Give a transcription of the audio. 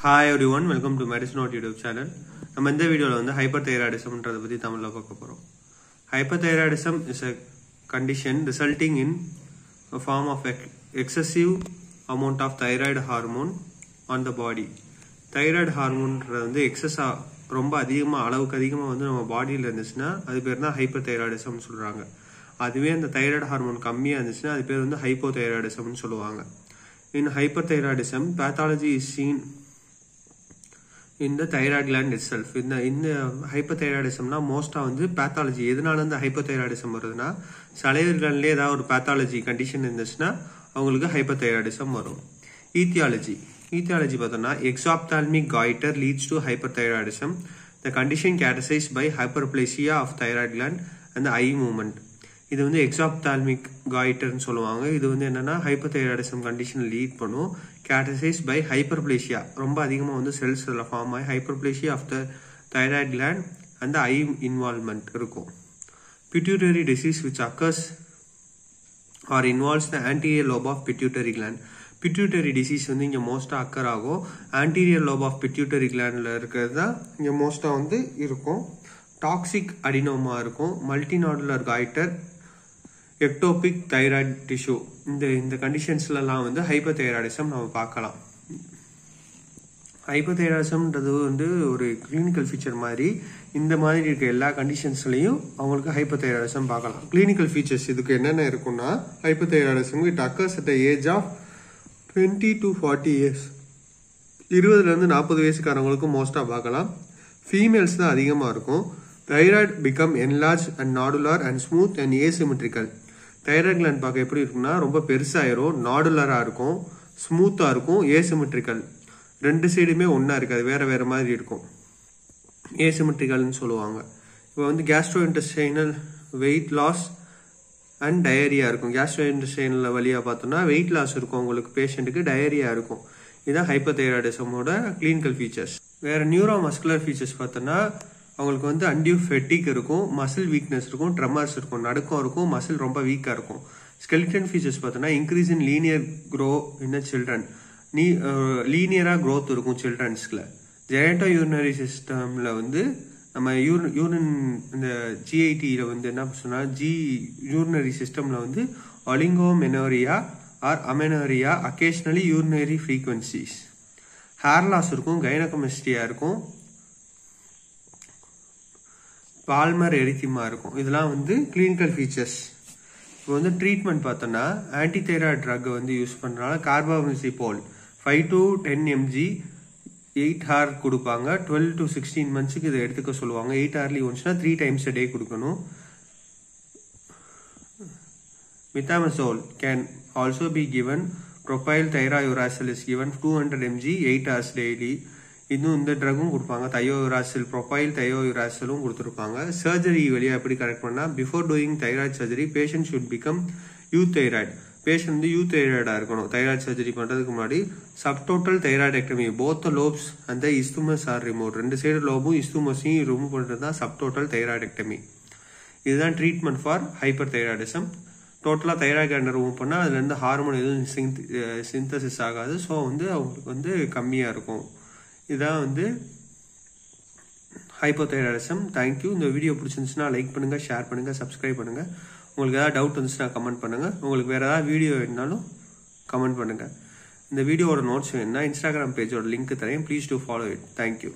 Hi everyone welcome to medicine note YouTube channel நம்ம இந்த வீடியோவில் வந்து ஹைப்பர் தைராய்டிசம்ன்றதை பற்றி தமிழில் பார்க்க போகிறோம் hyperthyroidism is a condition resulting in form of excessive amount of thyroid hormone on the body thyroid ஹார்மோன்றது வந்து எக்ஸஸாக ரொம்ப அதிகமாக அளவுக்கு அதிகமாக வந்து நம்ம பாடியில் இருந்துச்சுன்னா அது பேர் தான் ஹைப்பர் தைராய்டிசம்னு சொல்கிறாங்க அதுவே அந்த தைராய்டு ஹார்மோன் கம்மியாக இருந்துச்சுன்னா அது பேர் வந்து ஹைப்போ தைராய்டிசம்னு சொல்லுவாங்க. In hyperthyroidism pathology is seen இந்த தைராய்டு கிளாண்ட் இட் செல்ஃப் இந்த இந்த ஹைப்பர் தைராய்டிசம்னா மோஸ்ட்டாக வந்து பேத்தாலஜி எதனால இந்த ஹைப்பர் தைராய்டிசம் வருதுன்னா சலைவர் கிளாண்ட்லேயே ஏதாவது ஒரு பேத்தாலஜி கண்டிஷன் இருந்துச்சுன்னா அவங்களுக்கு ஹைப்பர் தைராய்டிசம் வரும். ஈத்தியாலஜி ஈத்தியாலஜி பார்த்தோம்னா exophthalmic goitre leads to hyperthyroidism the condition characterise by hyperplasia of thyroid gland அந்த ஐ மூமெண்ட் இது வந்து எக்ஸாப்தால்மிக் காய்டர்னு சொல்லுவாங்க. இது வந்து என்னன்னா ஹைப்பர்தைராய்டிசம் கண்டிஷன் லீட் பண்ணும். கேட்டசைஸ் பை ஹைப்பர்பிளேஷியா ரொம்ப அதிகமாக வந்து செல்ஸ் ஃபார்ம் ஆகி hyperplasia of the thyroid gland அந்த ஐ இன்வால்மெண்ட் இருக்கும். Pituitary disease which occurs or involves the anterior lobe of pituitary gland pituitary disease வந்து இங்கே மோஸ்ட்டாக அக்கர் ஆகும். ஆன்டீரியர் லோப் ஆஃப் பிட்யூட்டரி கிளாண்டில் இருக்கிறது தான் இங்கே மோஸ்ட்டாக வந்து இருக்கும். டாக்ஸிக் அடினோமா இருக்கும். Multinodular goitre ectopic thyroid tissue இந்த இந்த கண்டிஷன்ஸ்லலாம் வந்து ஹைப்பர் தைராய்டிசம் நம்ம பார்க்கலாம். ஹைப்பர் தைராய்டிசம்ன்றது வந்து ஒரு கிளினிக்கல் ஃபீச்சர் மாதிரி இந்த மாதிரி இருக்க எல்லா கண்டிஷன்ஸ்லையும் அவங்களுக்கு ஹைப்பர் தைராய்டிசம் பார்க்கலாம். கிளினிக்கல் ஃபீச்சர்ஸ் இதுக்கு என்னென்ன இருக்குன்னா hyperthyroidism it occurs at age of twenty to forty years இருபதுலேருந்து நாற்பது வயசுக்காரவங்களுக்கும் மோஸ்ட்டாக பார்க்கலாம். ஃபீமேல்ஸ் தான் அதிகமாக இருக்கும். Thyroid become enlarge and nodular and smooth and asymmetrical thyroid gland பார்க்க எப்படி இருக்குன்னா ரொம்ப பெருசாயிரும் நாடுலராக இருக்கும் ஸ்மூத்தாக இருக்கும் ஏசிமெட்ரிக்கல் ரெண்டு சைடுமே ஒன்றா இருக்காது வேறு வேறு மாதிரி இருக்கும். ஏசிமெட்ரிக்கல்னு சொல்லுவாங்க. இப்போ வந்து gastrointestinal weight loss and diarrhoea இருக்கும். கேஸ்ட்ரோ இன்டஸ்டைனில் வழியாக பார்த்தோம்னா வெயிட் லாஸ் இருக்கும் உங்களுக்கு பேஷண்ட்டுக்கு டயரியா இருக்கும். இதுதான் ஹைப்பர் தைராய்டிசமோட கிளினிக்கல் ஃபீச்சர்ஸ் வேறு நியூரோ மஸ்குலர் ஃபீச்சர்ஸ் பார்த்தோன்னா அவங்களுக்கு வந்து அன்டியூ ஃபெட்டிக் இருக்கும் மசில் வீக்னஸ் இருக்கும் ட்ரம்மர்ஸ் இருக்கும் நடுக்கம் இருக்கும் மசில் ரொம்ப வீக்காக இருக்கும். ஸ்கெலிட்டன் ஃபீச்சர்ஸ் பார்த்தோன்னா increase in linear grow in children நீ லீனியராக க்ரோத் இருக்கும் சில்ட்ரன்ஸ்கில் ஜெயண்டோ யூரினரி சிஸ்டமில் வந்து நம்ம யூர் யூரின் இந்த ஜிஐடியில் வந்து என்ன சொன்னால் ஜி யூரினரி சிஸ்டமில் வந்து oligomenorrhoea or amenorrhoea occasionally urinary frequencies hair loss இருக்கும் கைனகமிஸ்டியா இருக்கும். பால்மர் எரித்திமா இருக்கும். இதெல்லாம் வந்து கிளினிக்கல் ஃபீச்சர்ஸ் இப்போ வந்து ட்ரீட்மெண்ட் பார்த்தோன்னா ஆன்டிதைராய்டு ட்ரக்கை வந்து யூஸ் பண்ணுறனால carbimazole five to ten MG eight hour கொடுப்பாங்க. டுவெல் டு சிக்ஸ்டீன் மந்த்ஸுக்கு இதை எடுத்துக்க சொல்லுவாங்க. எயிட் ஹார்லி ஒன்ஸ்னா த்ரீ டைம்ஸ் டே கொடுக்கணும். Methimazole can also be given propylthiouracil is given two hundred MG eight hours daily இன்னும் இந்த ட்ரக்கும் கொடுப்பாங்க. தையோயுராசல் ப்ரொஃபைல் தையோயுராசலும் கொடுத்துருப்பாங்க. சர்ஜரி வழியாக எப்படி கரெக்ட் பண்ணால் before doing thyroid surgery patient should become euthyroid patient வந்து யூ தைராய்டாக இருக்கணும். தைராய்டு சர்ஜரி பண்ணுறதுக்கு முன்னாடி சப்டோட்டல் தைராய்டெக்டமி போத்த லோப்ஸ் அந்த இஸ்துமஸ் ஆர் ரிமூவ் ரெண்டு சைடு லோபும் இஸ்துமஸையும் ரிமூவ் பண்ணுறது தான் சப்டோட்டல் தைராய்டெக்டமி இதுதான் ட்ரீட்மெண்ட் ஃபார் ஹைப்பர் தைராய்டிசம் டோட்டலாக தைராய்டு கேண்டர் ரிமூவ் பண்ணால் அதுலேருந்து ஹார்மோன் எதுவும் சிந்த் சிந்தசிஸ் ஆகாது. ஸோ வந்து அவங்களுக்கு வந்து கம்மியாக இருக்கும். இதான் வந்து ஹைப்போதைராய்டிசம் தேங்க்யூ இந்த வீடியோ பிடிச்சிருந்துச்சுன்னா லைக் பண்ணுங்கள் ஷேர் பண்ணுங்கள் சப்ஸ்கிரைப் பண்ணுங்கள் உங்களுக்கு ஏதாவது டவுட் வந்துச்சுன்னா கமெண்ட் பண்ணுங்கள் உங்களுக்கு வேறு ஏதாவது வீடியோ வேணுனாலும் கமெண்ட் பண்ணுங்கள் இந்த வீடியோவோட நோட்ஸ் வேணுன்னா இன்ஸ்டாகிராம் பேஜோட லிங்க் தரேன். Please do follow it thank you